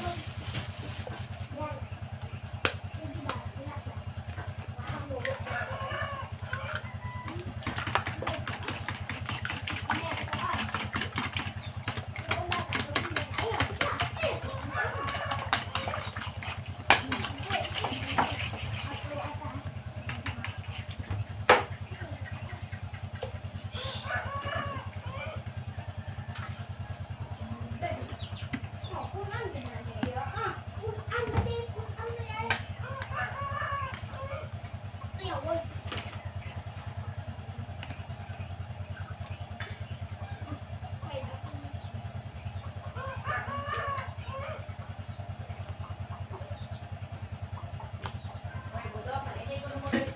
you. Thank you.